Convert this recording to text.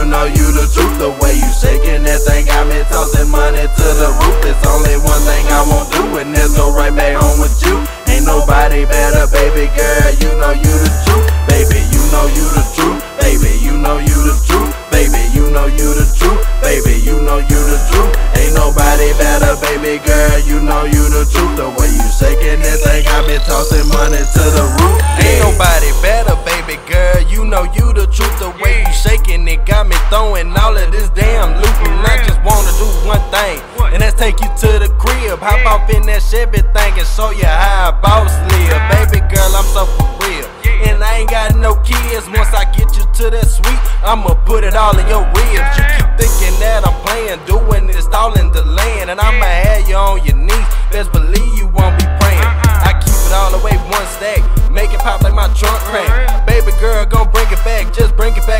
You know you the truth The way you shaking that thing got me tossing money to the roof. It's only one thing I won't do, and that's go right back home with you. Ain't nobody better, baby girl. You know you the truth, baby. You know you the truth, baby. You know you the truth, baby. You know you the truth, baby. You know you the truth. Ain't nobody better, baby girl. You know you the truth. The way you shaking that thing got me tossing money to the roof. Ain't throwing all of this damn loot. And I just wanna do one thing, and that's take you to the crib. Hop off in that Chevy thing and show you how a boss live. Baby girl, I'm so for real. And I ain't got no kids. Once I get you to that suite, I'ma put it all in your ribs. You keep thinking that I'm playing, doing this all in the land. And I'ma have you on your knees. Best believe you won't be praying. I keep it all the way one stack. Make it pop like my trunk crack. Baby girl, gon' bring it back. Just bring it back